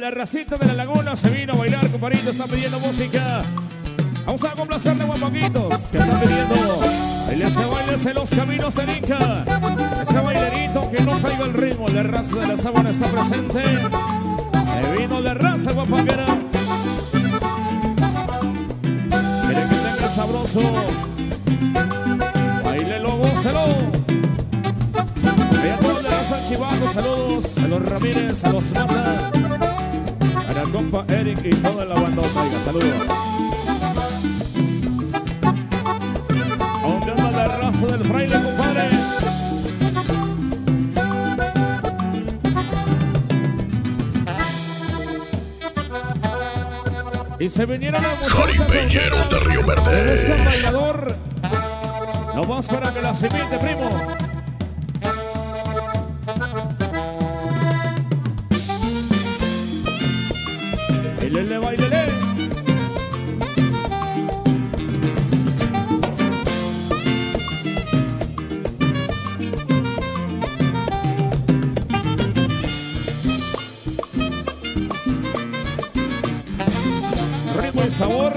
La racita de la laguna se vino a bailar, compadrito, están pidiendo música. Vamos a complacerle guapaquitos que están pidiendo. ese baile en los caminos del Inca. Ese bailerito que no caiga el ritmo. La raza de la sábana está presente. El vino de raza guapaquera. Quiere que tenga sabroso. Baile lobo, celo. a todos de raza Chivago, saludos a los Ramírez, a los Mata. La compa Eric y toda la banda. Oiga, saludos. del fraile, compadre. Y se vinieron los muchachos. de Río Verde. Este bailador. No más para que la siguiente, primo. Sabor.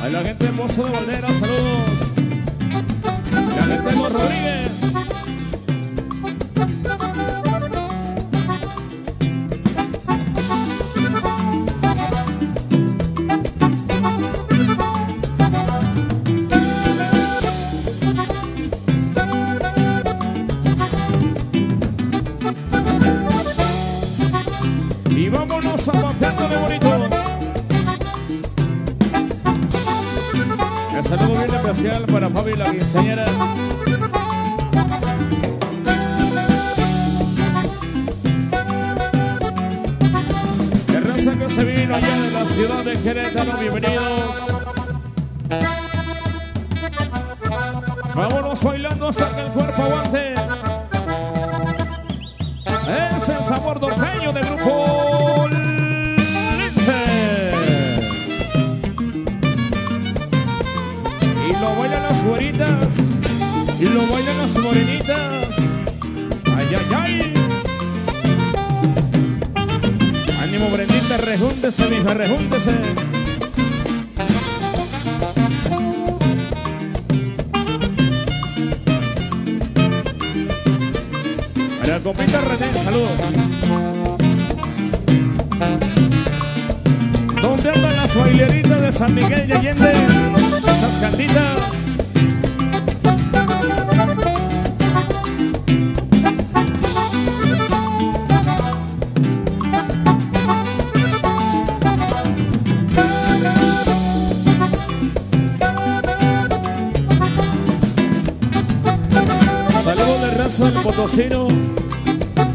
A la gente Mozo de Valdera, saludos. La gente de Rodríguez. El saludo bien especial para Fabi la quinceañera. De raza que se vino allá de la ciudad de Querétaro, bienvenidos. Vámonos bailando que el cuerpo aguante. Es el sabor norteño del grupo güeritas y lo bailan las morenitas. Ay, ay, ay. Ánimo, Brendita, rejúntese, mija, rejúntese. Para compita René, saludos. ¿Dónde andan las baileritas de San Miguel y Allende? Esas San Potosino,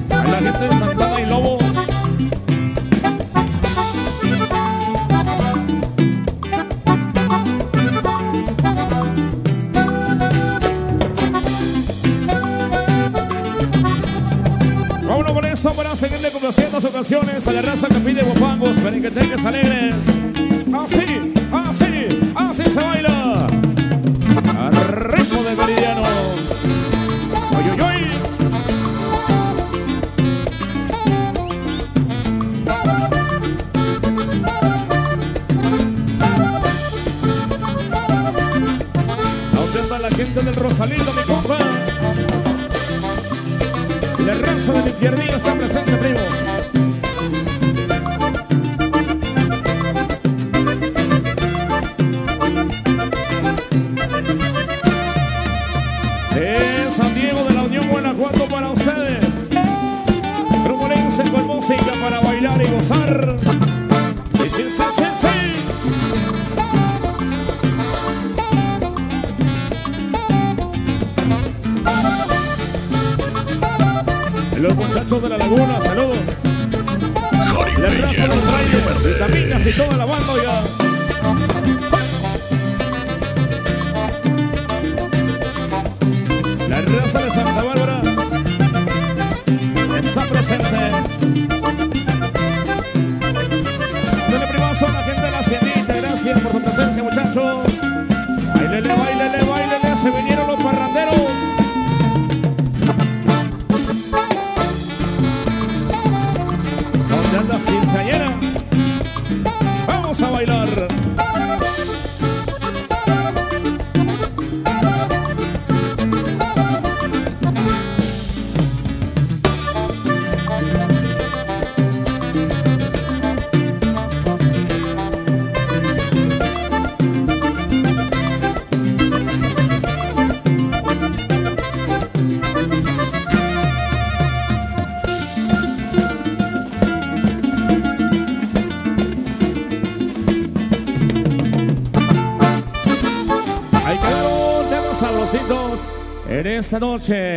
a la gente de Santana y Lobos. Vámonos con esto para seguirle complaciendo sus canciones a la raza que pide guapangos, tengas alegres. Así, así, así se baila. Gente del Rosalito, mi compa. La raza del infiernillo está presente, primo. De San Diego de la Unión Guanajuato para ustedes. Grupo con música para bailar y gozar. Y sí, sí, Los muchachos de la laguna, saludos. La raza los trailers, vitaminas y toda la banda ya. La raza de Santa Bárbara está presente. Dale primazo a la gente de la haciendita, gracias por tu presencia muchachos. En esta noche.